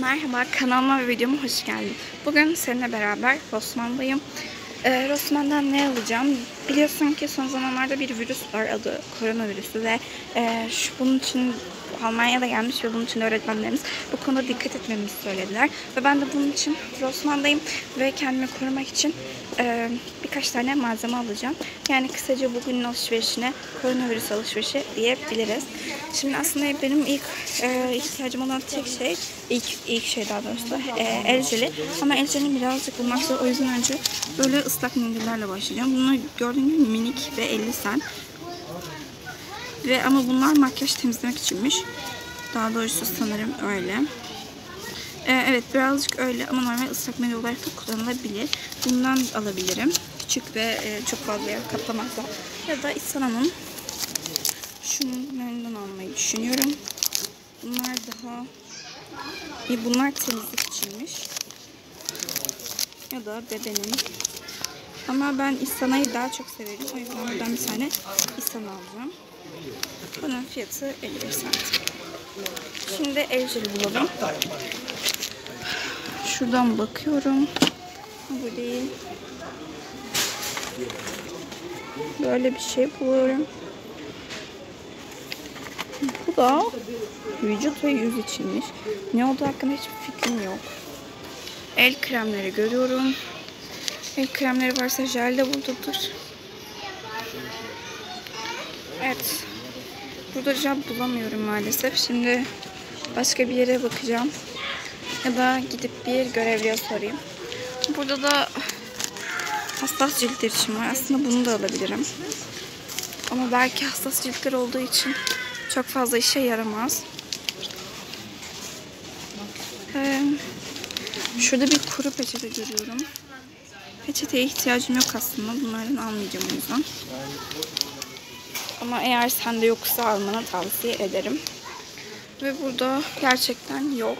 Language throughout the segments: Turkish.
Merhaba kanalıma ve videoma hoş geldin. Bugün seninle beraber Rossmann'dayım. Ee, Rossmann'dan ne alacağım? Biliyorsun ki son zamanlarda bir virüs var adı koronavirüsü ve e, şu, bunun için Almanya'da gelmiş ve bunun için öğretmenlerimiz bu konuda dikkat etmemizi söylediler. Ve ben de bunun için Rossmann'dayım ve kendimi korumak için e, birkaç tane malzeme alacağım. Yani kısaca bugünün alışverişine koronavirüs alışverişi diyebiliriz. Şimdi aslında benim ilk e, ihtiyacım olan tek şey, ilk, ilk şey daha doğrusu e, el jeli. Ama el jelini birazcık bulmak zor. O yüzden önce böyle ıslak mendillerle başlayacağım. Bunlar gördüğün gibi minik ve 50 sen. Ve ama bunlar makyaj temizlemek içinmiş. Daha doğrusu sanırım öyle. Ee, evet birazcık öyle ama normal ıslak mendil olarak da kullanılabilir. Bundan alabilirim. Küçük ve e, çok fazla yer kaplamazlar. Ya da İsana'nın şunlarından almayı düşünüyorum. Bunlar daha iyi. Bunlar temizlik içinmiş. Ya da bebenin. Ama ben İsana'yı daha çok severim. O yüzden buradan bir tane İsana alacağım. Bunun fiyatı 55 cent. Şimdi el jeli bulalım. Şuradan bakıyorum. Bu değil. Böyle bir şey buluyorum. Bu da vücut ve yüz içinmiş. Ne olduğu hakkında hiçbir fikrim yok. El kremleri görüyorum. El kremleri varsa jel de buradadır. Evet. Burada jel bulamıyorum maalesef. Şimdi başka bir yere bakacağım. Ya da gidip bir görevliye sorayım. Burada da hassas ciltler için var. Aslında bunu da alabilirim. Ama belki hassas ciltler olduğu için çok fazla işe yaramaz. Ee, şurada bir kuru peçete görüyorum. Peçeteye ihtiyacım yok aslında. Bunlardan almayacağım o yüzden. Ama eğer sende yoksa almanı tavsiye ederim. Ve burada gerçekten yok.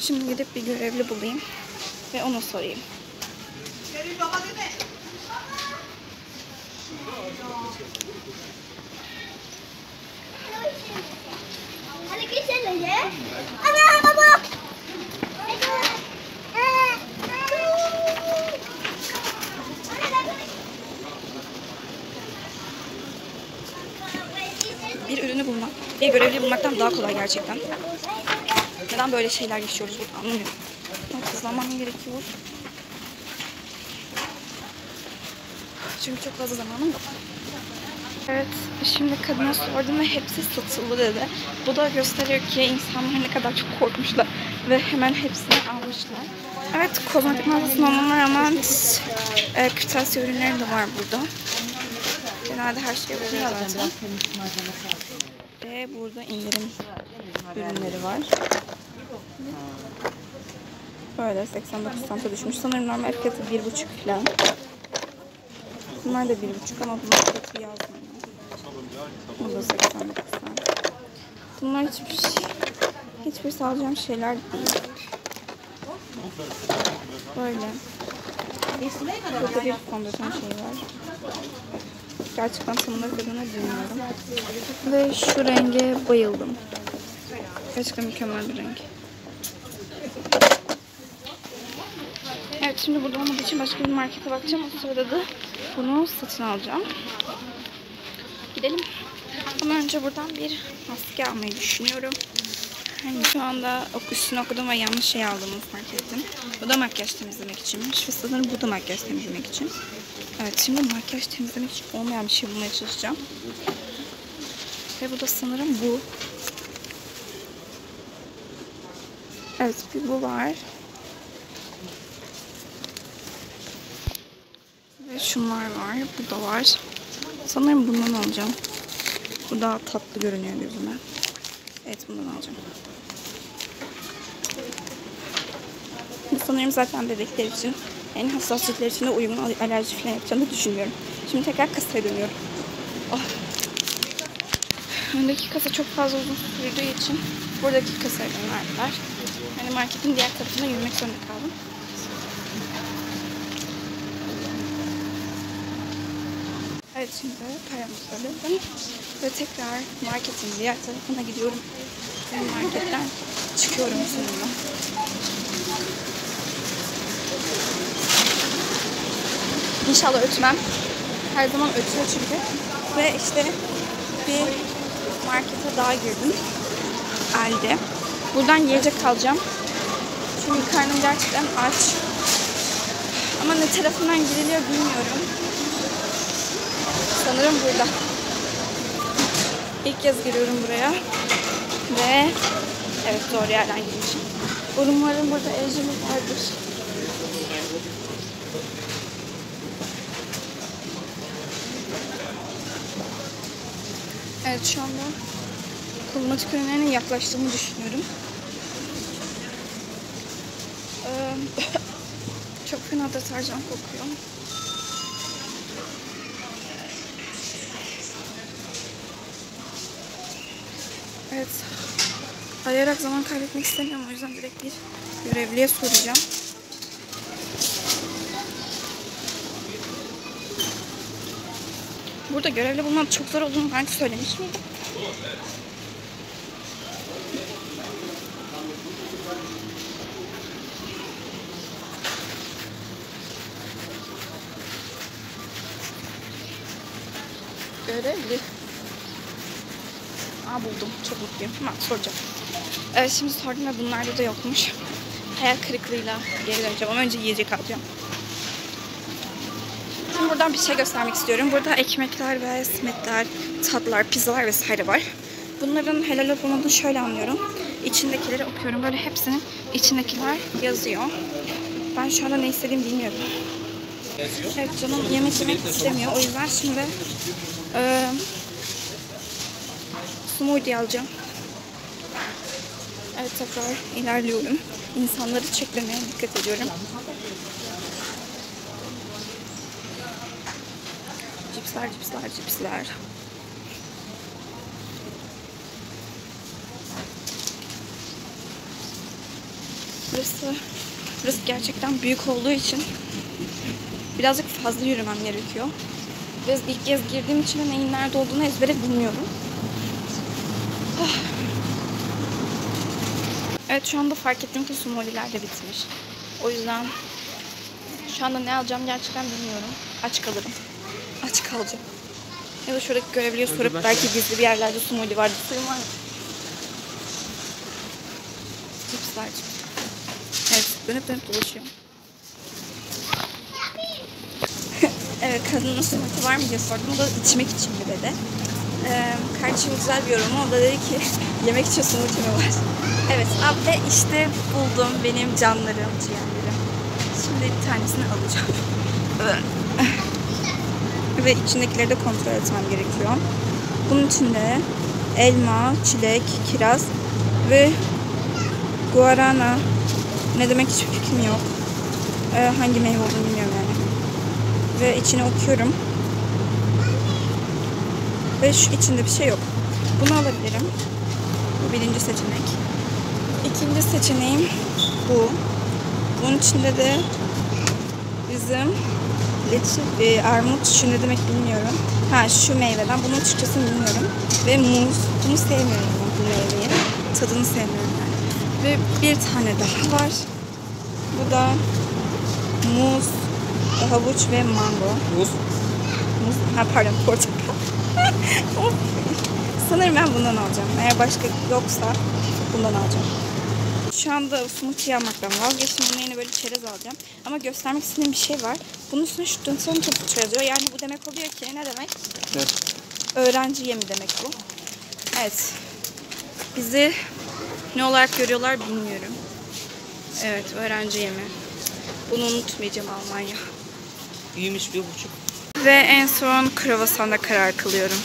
Şimdi gidip bir görevli bulayım. Ve ona sorayım. Hadi geçelim. Ana baba. Bir ürünü bulmak, görevli bulmaktan daha kolay gerçekten. Neden böyle şeyler yaşıyoruz burada anlamıyorum. Hızlanmam gerekiyor. Çünkü çok fazla zamanım yok. Evet, şimdi kadına sordum ve hepsi satıldı dedi. Bu da gösteriyor ki insanlar ne kadar çok korkmuşlar ve hemen hepsini almışlar. Evet, kozmetik mağazasında olmama rağmen e, kırtasiye ürünleri de var burada. Genelde her şey oluyor zaten. Ve burada indirim ürünleri var. Böyle 89 santa düşmüş. Sanırım normal fiyatı 1,5 falan. Bunlar da 1,5 ama bunlar fiyatı yazmıyor. Bu da 89 sent. Bunlar hiçbir şey, hiçbir sağlayacağım şeyler değil. Böyle. Burada bir fondöten şey var. Gerçekten tam olarak adını bilmiyorum. Ve şu renge bayıldım. Gerçekten mükemmel bir renk. Evet şimdi burada olmadığı için başka bir markete bakacağım. O sırada da bunu satın alacağım. Gidelim. Ama önce buradan bir maske almayı düşünüyorum. Hani şu anda ok üstüne okudum ve yanlış şey aldığımı fark ettim. Bu da makyaj temizlemek içinmiş ve sanırım bu da makyaj temizlemek için. Evet şimdi makyaj temizlemek için olmayan bir şey bulmaya çalışacağım. Ve bu da sanırım bu. Evet bir bu var. Ve şunlar var. Bu da var. Sanırım bundan alacağım. Bu daha tatlı görünüyor gözüme. Evet bundan alacağım. Sanırım zaten bebekler için en hassas ciltler için de uygun al- alerji falan yapacağını düşünüyorum. Şimdi tekrar kasaya dönüyorum. Oh. Öndeki kasa çok fazla uzun sürdüğü için buradaki kasaya gönderdiler. Yani marketin diğer tarafına yürümek zorunda kaldım. Evet şimdi paramızı ödedim ve tekrar marketin diğer tarafına gidiyorum. Marketten çıkıyorum sonunda. İnşallah ötmem. Her zaman ötüyor çünkü. Ve işte bir markete daha girdim. Aldi. Buradan yiyecek alacağım. Çünkü karnım gerçekten aç. Ama ne tarafından giriliyor bilmiyorum. Sanırım burada. İlk kez giriyorum buraya. Ve evet doğru yerden girmişim. Umarım burada ejderha vardır. Evet şu anda kozmetik ürünlerine yaklaştığımı düşünüyorum. Ee, çok fena deterjan kokuyor. Evet. Arayarak zaman kaybetmek istemiyorum. O yüzden direkt bir görevliye soracağım. Burada görevli bulmak çok zor olduğunu ben söylemiş miydim? Görevli. Aa buldum. Çok mutluyum. Hemen soracağım. Evet şimdi sordum ve bunlarda da yokmuş. Hayal kırıklığıyla geri döneceğim ama önce yiyecek alacağım. Buradan bir şey göstermek istiyorum. Burada ekmekler ve simitler, tatlılar, pizzalar vesaire var. Bunların helal olup olmadığını şöyle anlıyorum. İçindekileri okuyorum. Böyle hepsinin içindekiler yazıyor. Ben şu anda ne istediğimi bilmiyorum. Evet canım yemek yemek istemiyor. O yüzden şimdi e, smoothie alacağım. Evet tekrar ilerliyorum. İnsanları çekmemeye dikkat ediyorum. Cipsler, cipsler, cipsler. Burası, burası gerçekten büyük olduğu için birazcık fazla yürümem gerekiyor. Ve ilk kez girdiğim için de neyin nerede olduğunu ezbere bilmiyorum. Ah. Evet şu anda fark ettim ki sumoliler de bitmiş. O yüzden şu anda ne alacağım gerçekten bilmiyorum. Aç kalırım. Aç kalacağım. Ya da şuradaki görevliye sorup belki gizli bir yerlerde sumoli vardı. Suyum var mı? Cipsler, cips. Evet, dönüp dönüp dolaşıyorum. evet, kadının smoothie var mı diye sordum. O da içmek için mi dedi. Ee, kardeşim güzel bir yorum. O da dedi ki yemek için smoothie mi var? Evet, abi işte buldum benim canlarım, ciğerlerim. Şimdi bir tanesini alacağım. Ve içindekileri de kontrol etmem gerekiyor. Bunun içinde elma, çilek, kiraz ve guarana ne demek hiçbir fikrim yok. Ee, hangi meyve olduğunu bilmiyorum yani. Ve içine okuyorum. Ve şu içinde bir şey yok. Bunu alabilirim. Bu birinci seçenek. İkinci seçeneğim bu. Bunun içinde de bizim leçi, e, armut şu ne demek bilmiyorum. Ha şu meyveden. Bunu açıkçası bilmiyorum. Ve muz. Bunu sevmiyorum bu meyveyi. Tadını sevmiyorum yani. Ve bir tane daha var. Bu da muz, havuç ve mango. Muz. Muz, ha pardon portakal. Sanırım ben bundan alacağım. Eğer başka yoksa bundan alacağım. Şu anda smoothie almaktan vazgeçtim. Bunun yerine böyle çerez alacağım. Ama göstermek istediğim bir şey var. Bunun üstüne şu dönsön topu yazıyor. Yani bu demek oluyor ki ne demek? Ne? Öğrenci yemi demek bu. Evet. Bizi ne olarak görüyorlar bilmiyorum. Evet öğrenci yemi. Bunu unutmayacağım Almanya. İyiymiş bir buçuk. Ve en son kravasanda karar kılıyorum.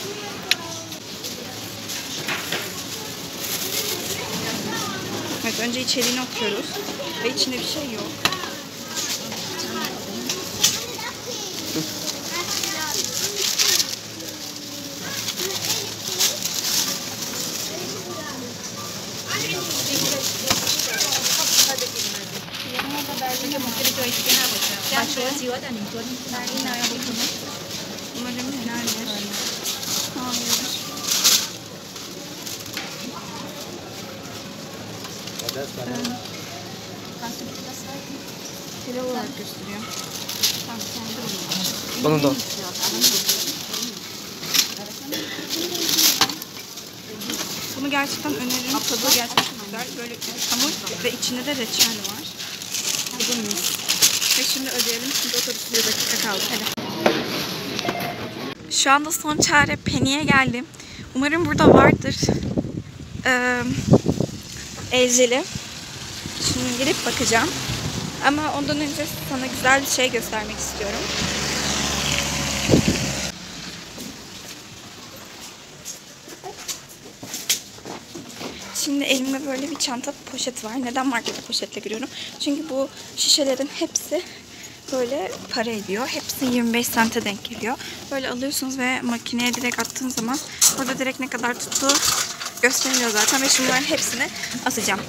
Evet önce içeriğini okuyoruz. Ve içinde bir şey yok. Umarım helaldir. Sağlıyoruz. Kilo olarak gösteriyor. Bana da. Bunu gerçekten öneririm. Tadı gerçekten güzel. Böyle hamur ve içinde de reçel var. Bu da mis. Ve şimdi ödeyelim. Şimdi otobüs bir dakika kaldı. Hadi. Şu anda son çare Penny'e geldim. Umarım burada vardır. Ee, Ejeli. Şimdi girip bakacağım. Ama ondan önce sana güzel bir şey göstermek istiyorum. Şimdi elimde böyle bir çanta poşet var. Neden market poşetle giriyorum? Çünkü bu şişelerin hepsi böyle para ediyor. Hepsi 25 sente denk geliyor. Böyle alıyorsunuz ve makineye direkt attığınız zaman orada direkt ne kadar tuttuğu gösteriliyor zaten. Ve şimdi bunların hepsini atacağım.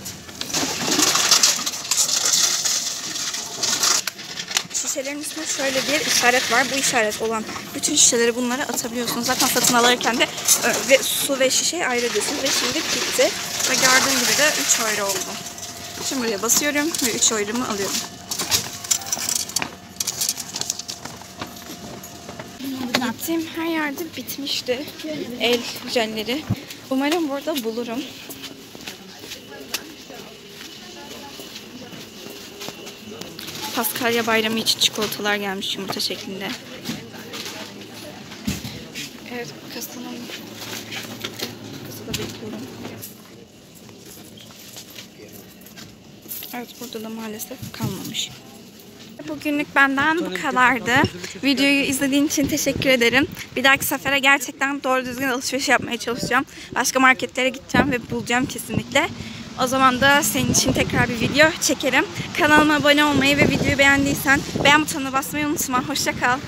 Şişelerin üstünde şöyle bir işaret var. Bu işaret olan bütün şişeleri bunlara atabiliyorsunuz. Zaten satın alırken de e, ve su ve şişeyi ayrı ediyorsunuz. Ve şimdi bitti. Ve gördüğün gibi de 3 euro oldu. Şimdi buraya basıyorum ve 3 euromu alıyorum. Gittiğim her yerde bitmişti el jelleri. Umarım burada bulurum. Paskalya bayramı için çikolatalar gelmiş yumurta şeklinde. Evet, kasanın kasada bekliyorum. Evet, burada da maalesef kalmamış. Bugünlük benden bu kadardı. Videoyu izlediğin için teşekkür ederim. Bir dahaki sefere gerçekten doğru düzgün alışveriş yapmaya çalışacağım. Başka marketlere gideceğim ve bulacağım kesinlikle. O zaman da senin için tekrar bir video çekerim. Kanalıma abone olmayı ve videoyu beğendiysen beğen butonuna basmayı unutma. Hoşça kal.